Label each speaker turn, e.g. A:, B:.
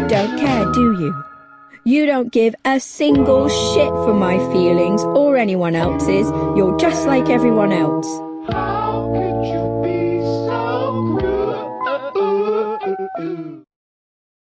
A: You don't care, do you? You don't give a single shit for my feelings or anyone else's. You're just like everyone else. How could you be so cruel?